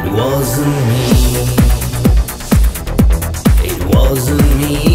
It wasn't me. It wasn't me.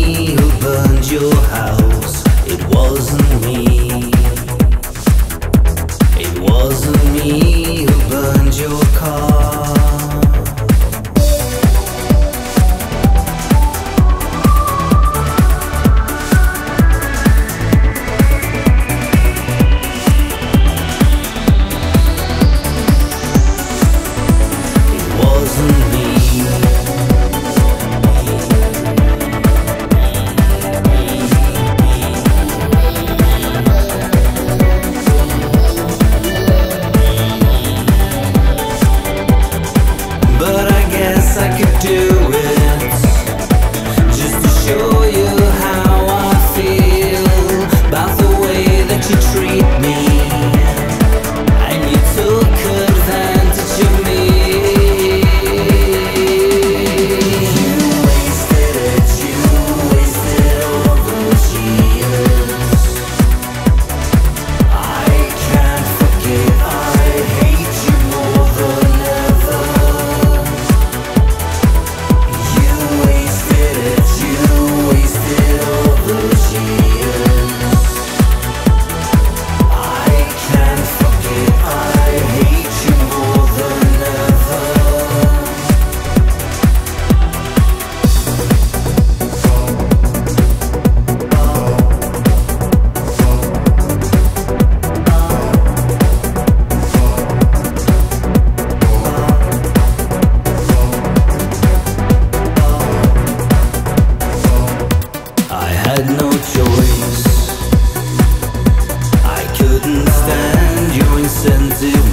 sends it